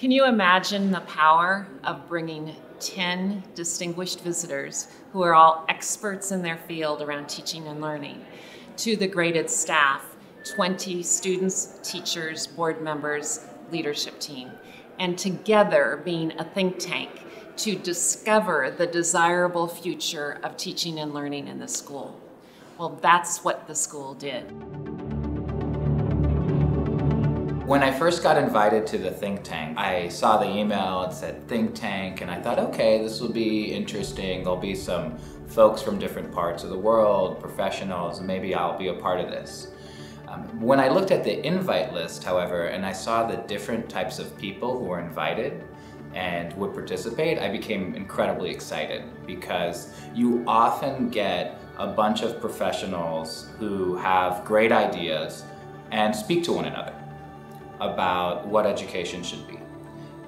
Can you imagine the power of bringing 10 distinguished visitors who are all experts in their field around teaching and learning to the graded staff, 20 students, teachers, board members, leadership team, and together being a think tank to discover the desirable future of teaching and learning in the school. Well, that's what the school did. When I first got invited to the think tank, I saw the email, it said think tank, and I thought, okay, this will be interesting. There'll be some folks from different parts of the world, professionals, and maybe I'll be a part of this. Um, when I looked at the invite list, however, and I saw the different types of people who were invited and would participate, I became incredibly excited because you often get a bunch of professionals who have great ideas and speak to one another about what education should be.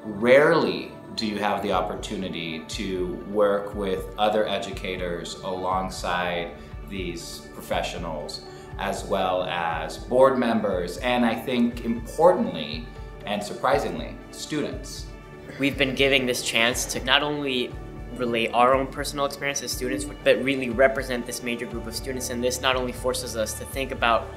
Rarely do you have the opportunity to work with other educators alongside these professionals as well as board members and I think importantly and surprisingly, students. We've been giving this chance to not only relate our own personal experience as students, but really represent this major group of students. And this not only forces us to think about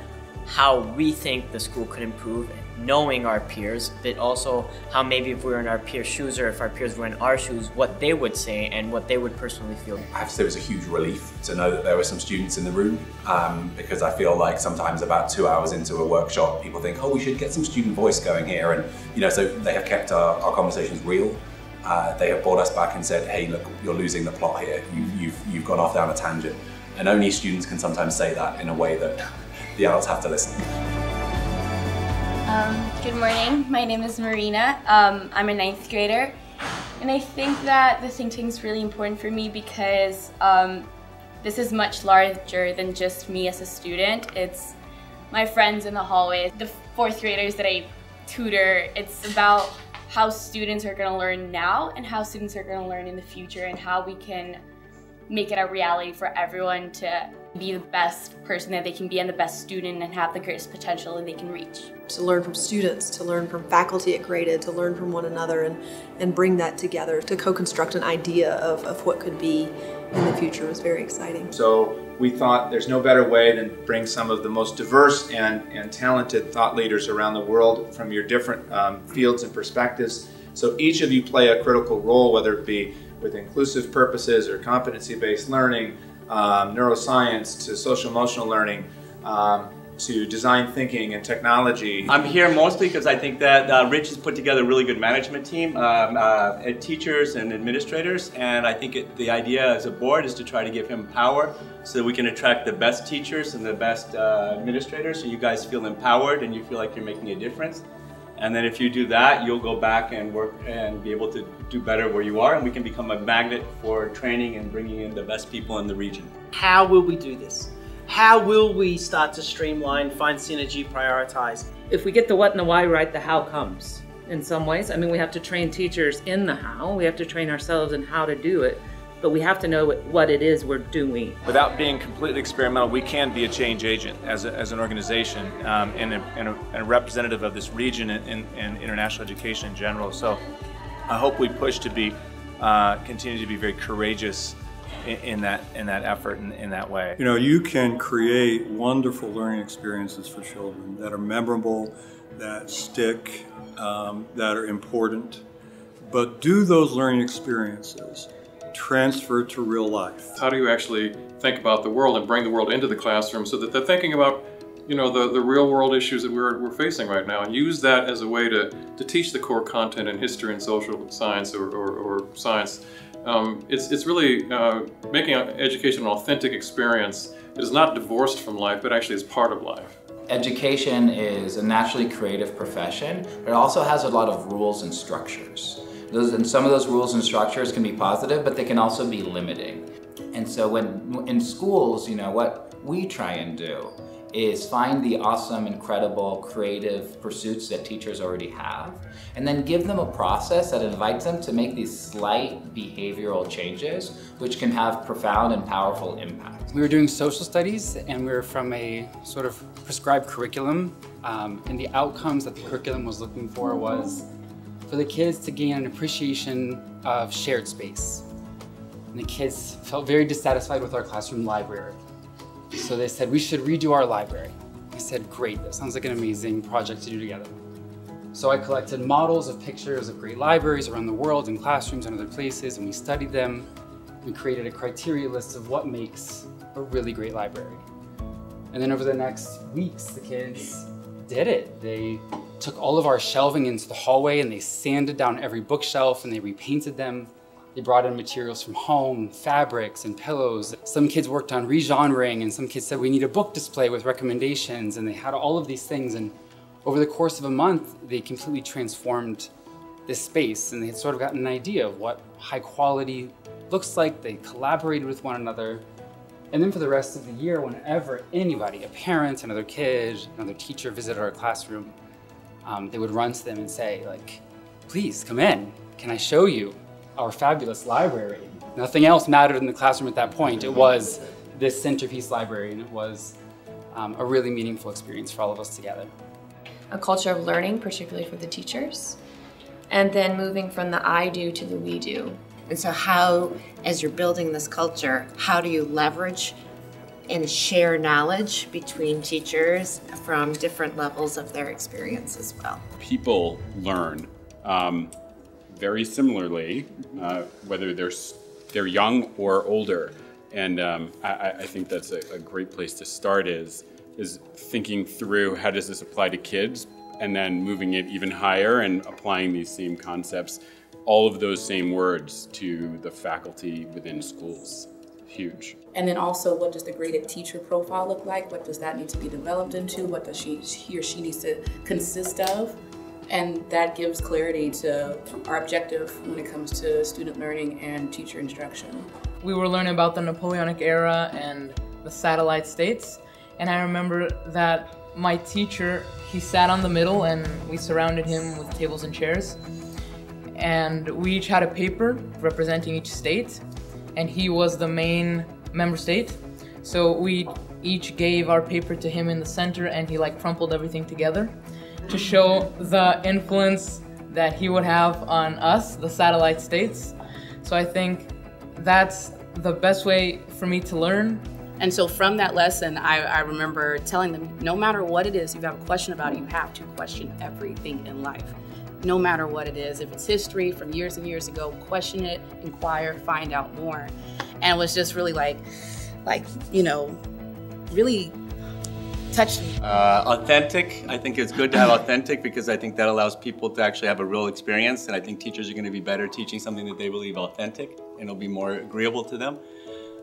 how we think the school could improve, knowing our peers, but also how maybe if we were in our peers' shoes or if our peers were in our shoes, what they would say and what they would personally feel. I have to say it was a huge relief to know that there were some students in the room um, because I feel like sometimes about two hours into a workshop, people think, oh, we should get some student voice going here. And, you know, so they have kept our, our conversations real. Uh, they have brought us back and said, hey, look, you're losing the plot here. You've, you've, you've gone off down a tangent. And only students can sometimes say that in a way that the adults have to listen. Um, good morning, my name is Marina. Um, I'm a ninth grader. And I think that the think tank is really important for me because um, this is much larger than just me as a student. It's my friends in the hallway, the fourth graders that I tutor. It's about how students are going to learn now and how students are going to learn in the future and how we can make it a reality for everyone to be the best person that they can be and the best student and have the greatest potential that they can reach. To learn from students, to learn from faculty at Graded, to learn from one another and, and bring that together to co-construct an idea of, of what could be in the future was very exciting. So we thought there's no better way than bring some of the most diverse and, and talented thought leaders around the world from your different um, fields and perspectives. So each of you play a critical role, whether it be with inclusive purposes or competency-based learning, um, neuroscience to social emotional learning, um, to design thinking and technology. I'm here mostly because I think that uh, Rich has put together a really good management team, um, uh, teachers and administrators, and I think it, the idea as a board is to try to give him power so that we can attract the best teachers and the best uh, administrators so you guys feel empowered and you feel like you're making a difference. And then if you do that, you'll go back and work and be able to do better where you are and we can become a magnet for training and bringing in the best people in the region. How will we do this? How will we start to streamline, find synergy, prioritize? If we get the what and the why right, the how comes in some ways. I mean, we have to train teachers in the how, we have to train ourselves in how to do it but we have to know what it is we're doing. Without being completely experimental, we can be a change agent as, a, as an organization um, and, a, and, a, and, a, representative of this region and, and, international education in general. So I hope we push to be, uh, continue to be very courageous in, in that, in that effort in, in that way. You know, you can create wonderful learning experiences for children that are memorable, that stick, um, that are important. But do those learning experiences transfer to real life. How do you actually think about the world and bring the world into the classroom so that they're thinking about you know, the, the real world issues that we're, we're facing right now and use that as a way to, to teach the core content in history and social science or, or, or science. Um, it's, it's really uh, making education an authentic experience that is not divorced from life, but actually is part of life. Education is a naturally creative profession, but it also has a lot of rules and structures. Those, and some of those rules and structures can be positive, but they can also be limiting. And so when in schools, you know, what we try and do is find the awesome, incredible, creative pursuits that teachers already have, and then give them a process that invites them to make these slight behavioral changes, which can have profound and powerful impact. We were doing social studies, and we were from a sort of prescribed curriculum, um, and the outcomes that the curriculum was looking for was for the kids to gain an appreciation of shared space. And the kids felt very dissatisfied with our classroom library. So they said, we should redo our library. I said, great, that sounds like an amazing project to do together. So I collected models of pictures of great libraries around the world in classrooms and other places, and we studied them. We created a criteria list of what makes a really great library. And then over the next weeks, the kids did it. They took all of our shelving into the hallway and they sanded down every bookshelf and they repainted them. They brought in materials from home, fabrics and pillows. Some kids worked on regenring and some kids said we need a book display with recommendations and they had all of these things and over the course of a month, they completely transformed this space and they had sort of gotten an idea of what high quality looks like. They collaborated with one another. And then for the rest of the year, whenever anybody, a parent, another kid, another teacher visited our classroom, um, they would run to them and say, like, please come in. Can I show you our fabulous library? Nothing else mattered in the classroom at that point. It was this centerpiece library, and it was um, a really meaningful experience for all of us together a culture of learning, particularly for the teachers, and then moving from the I do to the we do. And so, how, as you're building this culture, how do you leverage and share knowledge between teachers from different levels of their experience as well? People learn um, very similarly, uh, whether they're they're young or older, and um, I, I, think that's a, a great place to start. Is is thinking through how does this apply to kids and then moving it even higher and applying these same concepts, all of those same words to the faculty within schools. Huge. And then also, what does the graded teacher profile look like? What does that need to be developed into? What does she, he or she needs to consist of? And that gives clarity to our objective when it comes to student learning and teacher instruction. We were learning about the Napoleonic era and the satellite states and I remember that my teacher, he sat on the middle and we surrounded him with tables and chairs. And we each had a paper representing each state, and he was the main member state. So we each gave our paper to him in the center, and he like crumpled everything together to show the influence that he would have on us, the satellite states. So I think that's the best way for me to learn and so from that lesson, I, I, remember telling them no matter what it is, if you have a question about it, you have to question everything in life. No matter what it is. If it's history from years and years ago, question it, inquire, find out more. And it was just really like, like, you know, really touched me. Uh, authentic. I think it's good to have authentic because I think that allows people to actually have a real experience. And I think teachers are going to be better teaching something that they believe authentic and it'll be more agreeable to them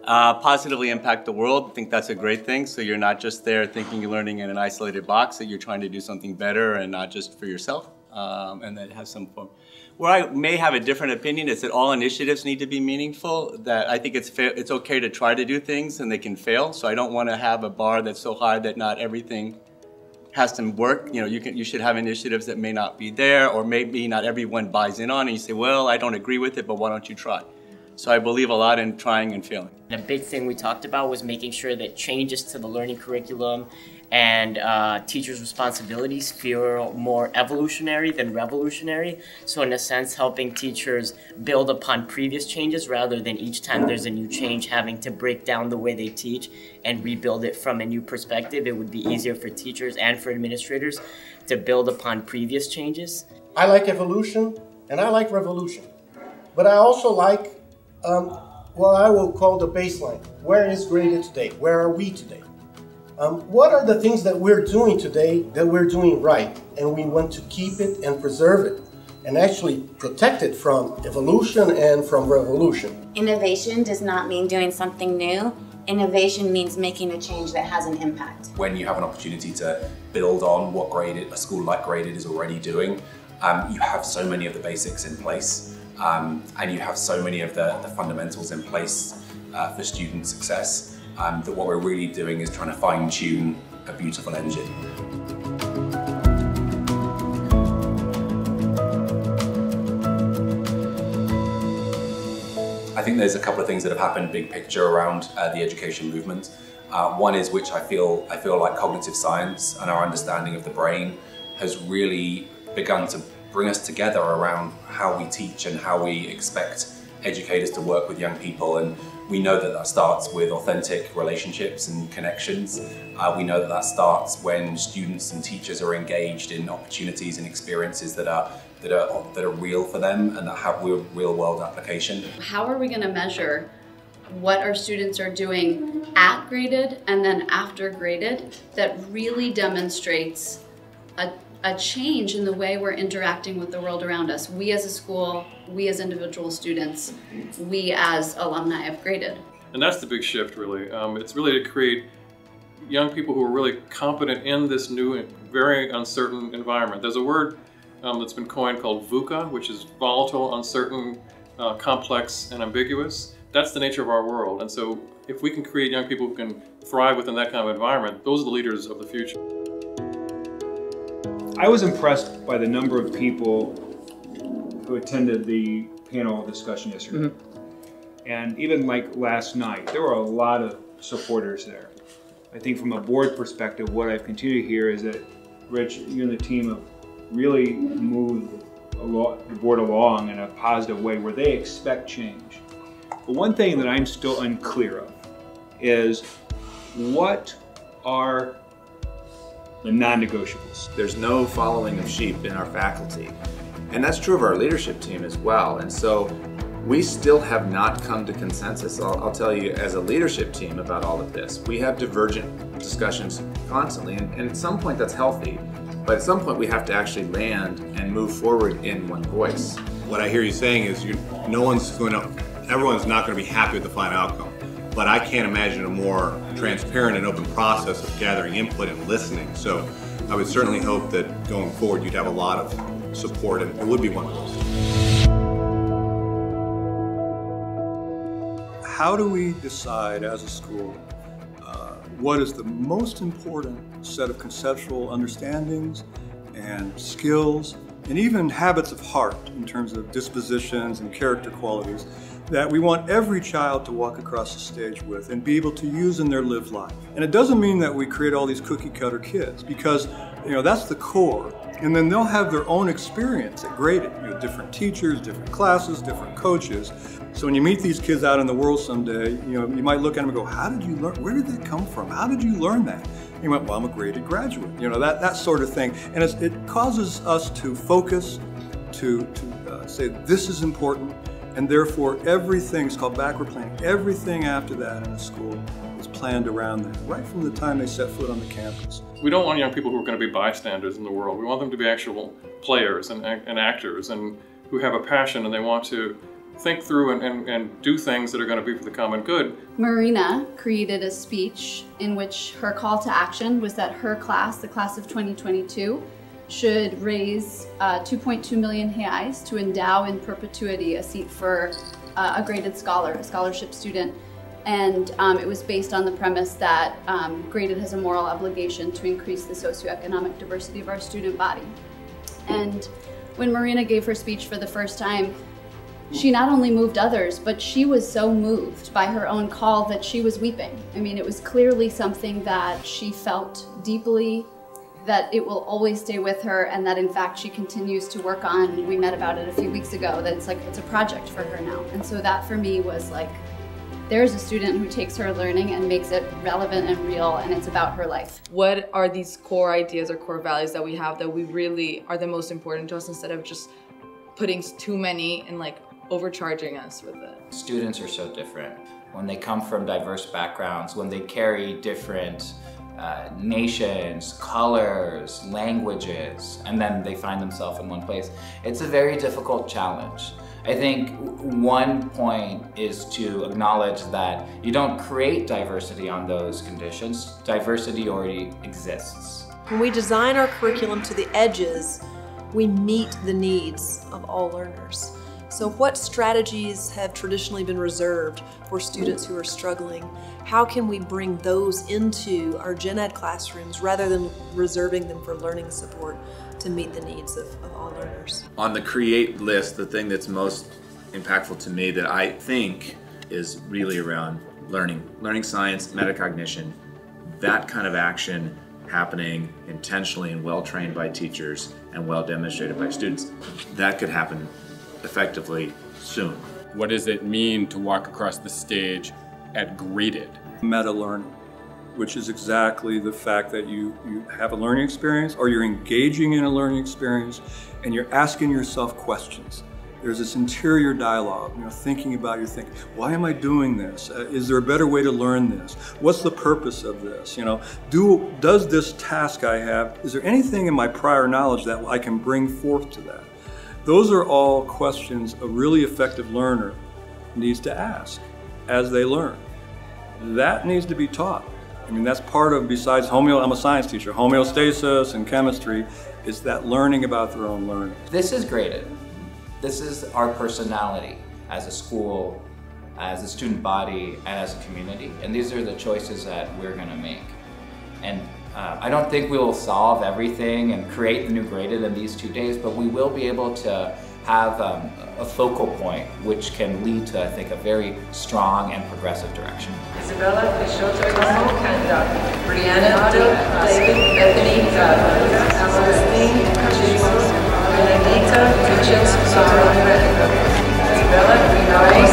uh, positively impact the world. I think that's a great thing. So you're not just there thinking you're learning in an isolated box, that you're trying to do something better and not just for yourself, um, and that has some form. Where I may have a different opinion is that all initiatives need to be meaningful. That I think it's it's okay to try to do things and they can fail. So I don't want to have a bar that's so high that not everything has to work. You know, you can you should have initiatives that may not be there, or maybe not everyone buys in on, and you say, well, I don't agree with it, but why don't you try? So I believe a lot in trying and failing. A big thing we talked about was making sure that changes to the learning curriculum and uh, teachers' responsibilities feel more evolutionary than revolutionary. So, in a sense, helping teachers build upon previous changes rather than each time there's a new change having to break down the way they teach and rebuild it from a new perspective. It would be easier for teachers and for administrators to build upon previous changes. I like evolution and I like revolution, but I also like um, what I will call the baseline. Where is graded today? Where are we today? Um, what are the things that we're doing today that we're doing right and we want to keep it and preserve it and actually protect it from evolution and from revolution? Innovation does not mean doing something new. Innovation means making a change that has an impact. When you have an opportunity to build on what graded, a school like Graded is already doing, um, you have so many of the basics in place um, and you have so many of the, the fundamentals in place uh, for student success um, that what we're really doing is trying to fine tune a beautiful engine. I think there's a couple of things that have happened big picture around uh, the education movement. Uh, one is which I feel I feel like cognitive science and our understanding of the brain has really begun to bring us together around how we teach and how we expect educators to work with young people. And we know that that starts with authentic relationships and connections. Uh, we know that that starts when students and teachers are engaged in opportunities and experiences that are that are that are real for them and that have real, real world application. How are we going to measure what our students are doing at graded and then after graded that really demonstrates a, a change in the way we're interacting with the world around us. We as a school, we as individual students, we as alumni of graded. And that's the big shift, really. Um, it's really to create young people who are really competent in this new, and very uncertain environment. There's a word um, that's been coined called VUCA, which is volatile, uncertain, uh, complex, and ambiguous that's the nature of our world. And so if we can create young people who can thrive within that kind of environment, those are the leaders of the future. I was impressed by the number of people who attended the panel discussion yesterday. Mm -hmm. And even like last night, there were a lot of supporters there. I think from a board perspective, what I've continued to hear is that Rich, you and the team have really moved the board along in a positive way where they expect change. But one thing that I'm still unclear of is what are the non-negotiables? There's no following of sheep in our faculty. And that's true of our leadership team as well. And so we still have not come to consensus, I'll, I'll, tell you, as a leadership team about all of this. We have divergent discussions constantly, and, and, at some point that's healthy, but at some point we have to actually land and move forward in one voice. What I hear you saying is you, no one's going to everyone's not going to be happy with the final outcome. But I can't imagine a more transparent and open process of gathering input and listening. So I would certainly hope that going forward you'd have a lot of support and it would be one of those. How do we decide as a school uh, what is the most important set of conceptual understandings and skills and even habits of heart in terms of dispositions and character qualities that we want every child to walk across the stage with and be able to use in their lived life. And it doesn't mean that we create all these cookie cutter kids because you know that's the core. And then they'll have their own experience at grading, you know, different teachers, different classes, different coaches. So when you meet these kids out in the world someday, you know, you might look at them and go, how did you learn, where did that come from? How did you learn that? And you went, well, I'm a graded graduate, you know, that, that sort of thing. And it causes us to focus, to, to uh, say, this is important, and therefore, everything is called backward planning. Everything after that in a school is planned around that, right from the time they set foot on the campus. We don't want young people who are going to be bystanders in the world. We want them to be actual players and, and actors and who have a passion and they want to think through and, and, and do things that are going to be for the common good. Marina created a speech in which her call to action was that her class, the class of 2022, should raise uh, 2.2 million reais to endow in perpetuity a seat for uh, a graded scholar, a scholarship student. And um, it was based on the premise that um, Graded has a moral obligation to increase the socioeconomic diversity of our student body. And when Marina gave her speech for the first time, she not only moved others, but she was so moved by her own call that she was weeping. I mean, it was clearly something that she felt deeply that it will always stay with her and that in fact she continues to work on we met about it a few weeks ago that it's like it's a project for her now. And so that for me was like there's a student who takes her learning and makes it relevant and real and it's about her life. What are these core ideas or core values that we have that we really are the most important to us instead of just putting too many and like overcharging us with it? Students are so different. When they come from diverse backgrounds when they carry different uh, nations, colors, languages, and then they find themselves in one place. It's a very difficult challenge. I think one point is to acknowledge that you don't create diversity on those conditions. Diversity already exists. When we design our curriculum to the edges, we meet the needs of all learners. So what strategies have traditionally been reserved for students who are struggling? How can we bring those into our gen ed classrooms rather than reserving them for learning support to meet the needs of, of all learners? On the create list, the thing that's most impactful to me that I think is really around learning, learning science, metacognition, that kind of action happening intentionally and well trained by teachers and well demonstrated by students. That could happen effectively soon. What does it mean to walk across the stage at graded? Meta learning, which is exactly the fact that you, you have a learning experience or you're engaging in a learning experience and you're asking yourself questions. There's this interior dialogue, you know, thinking about your thinking. Why am I doing this? Uh, is there a better way to learn this? What's the purpose of this? You know, do does this task I have, is there anything in my prior knowledge that I can bring forth to that? Those are all questions a really effective learner needs to ask as they learn. That needs to be taught. I mean, that's part of, besides homeo, I'm a science teacher, homeostasis and chemistry, is that learning about their own learning. This is graded. This is our personality as a school, as a student body, and as a community. And these are the choices that we're gonna make. And uh, I don't think we will solve everything and create the new graded in these two days, but we will be able to have um, a focal point which can lead to, I think, a very strong and progressive direction. Isabella Peixoto Kanda, Brianna Otto, David Bethany Celestine Jesus, Benedita Richards Sara Isabella Daniels.